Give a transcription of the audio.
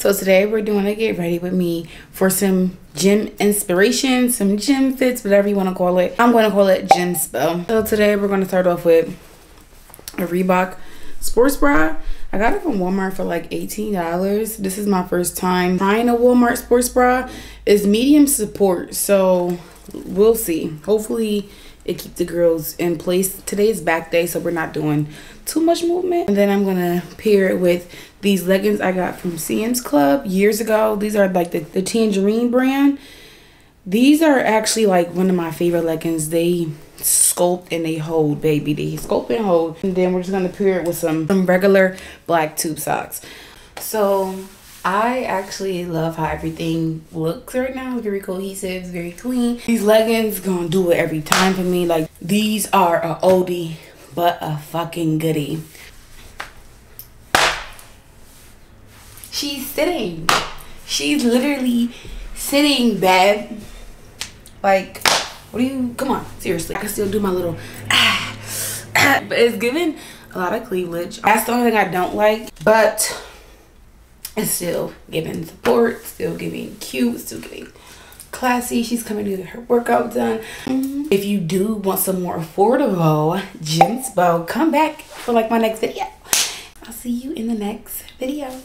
So today we're doing a get ready with me for some gym inspiration, some gym fits, whatever you want to call it. I'm going to call it gymspo. So today we're going to start off with a Reebok sports bra. I got it from Walmart for like $18. This is my first time trying a Walmart sports bra. It's medium support, so we'll see. Hopefully it keeps the girls in place. Today is back day, so we're not doing too much movement. And then I'm gonna pair it with these leggings I got from Sam's Club years ago. These are like the, the Tangerine brand. These are actually like one of my favorite leggings. They sculpt and they hold, baby. They sculpt and hold. And then we're just gonna pair it with some, some regular black tube socks. So I actually love how everything looks right now. It's very cohesive, very clean. These leggings gonna do it every time for me. Like these are a oldie, but a fucking goodie. She's sitting. She's literally sitting, babe. Like, what do you, come on, seriously. I can still do my little, ah, ah, but it's giving a lot of cleavage. That's the only thing I don't like, but it's still giving support, still giving cute, still giving classy. She's coming to get her workout done. Mm-hmm. If you do want some more affordable gymspo, come back for like my next video. I'll see you in the next video.